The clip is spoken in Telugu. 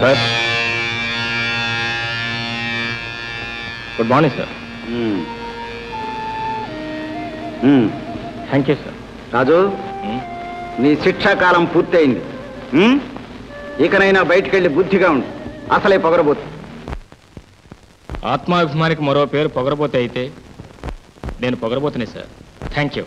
Sir. Good morning sir thank you sir Raju hmm? నీ శిక్షాకాలం పూర్తయింది. Hmm? ఇకనైనా బయటికెళ్ళి బుద్ధిగా ఉండు. అసలే పొగరబోతు. ఆత్మాభిమానికి మరో పేరు పొగరబోతే అయితే నేను పొగరబోతున్నా సార్ థ్యాంక్ యూ